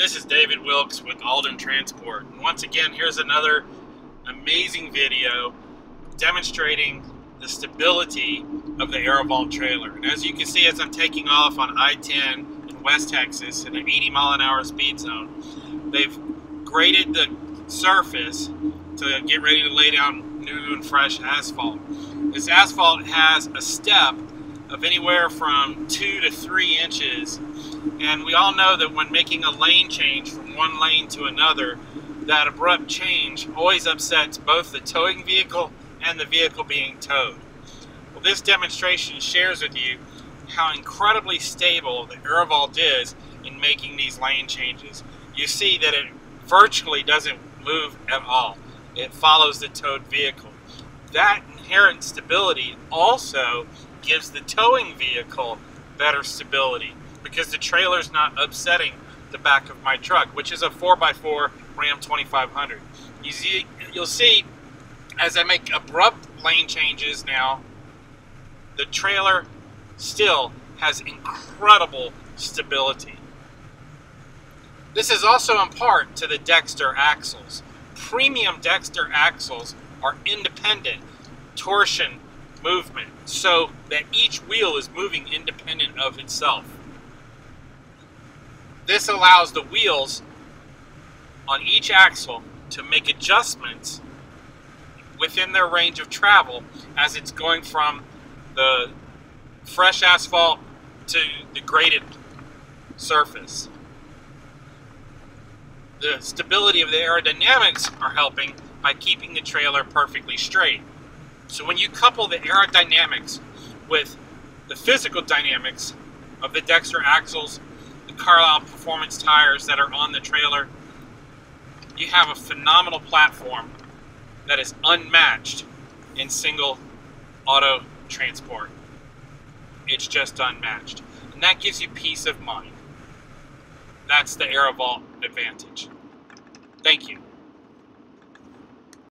This is David Wilkes with Alden Transport. And once again, here's another amazing video demonstrating the stability of the Aerovault trailer. And as you can see, as I'm taking off on I-10 in West Texas in an 80 mile an hour speed zone, they've graded the surface to get ready to lay down new and fresh asphalt. This asphalt has a step of anywhere from two to three inches and we all know that when making a lane change from one lane to another, that abrupt change always upsets both the towing vehicle and the vehicle being towed. Well, this demonstration shares with you how incredibly stable the Aerovault is in making these lane changes. You see that it virtually doesn't move at all. It follows the towed vehicle. That inherent stability also gives the towing vehicle better stability because the trailer's not upsetting the back of my truck, which is a 4x4 Ram 2500. You see, you'll see as I make abrupt lane changes now, the trailer still has incredible stability. This is also in part to the Dexter axles. Premium Dexter axles are independent torsion movement so that each wheel is moving independent of itself. This allows the wheels on each axle to make adjustments within their range of travel as it's going from the fresh asphalt to the graded surface. The stability of the aerodynamics are helping by keeping the trailer perfectly straight. So when you couple the aerodynamics with the physical dynamics of the Dexter axles the Carlisle performance tires that are on the trailer, you have a phenomenal platform that is unmatched in single auto transport. It's just unmatched. And that gives you peace of mind. That's the Aerovault advantage. Thank you.